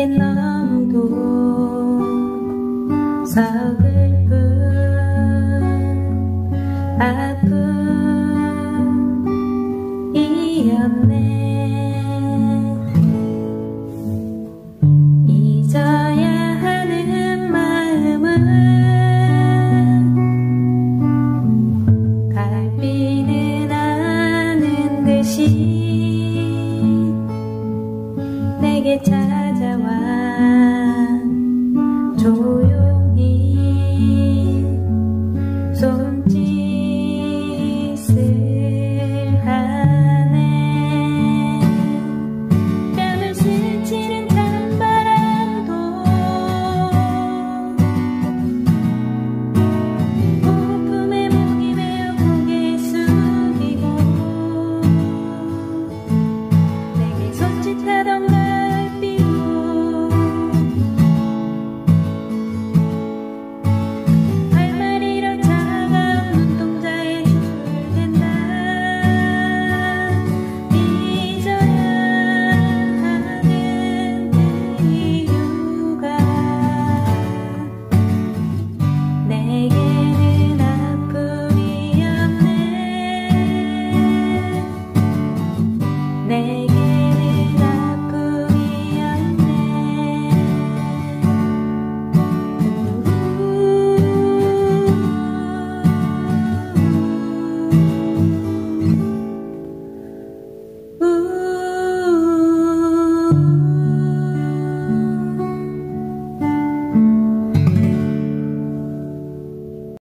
내겐 너무도 서글 뿐 아픔 이었네. 잊어야 하는 마음은 갈비는 아는 듯이 내게 잘 在晚。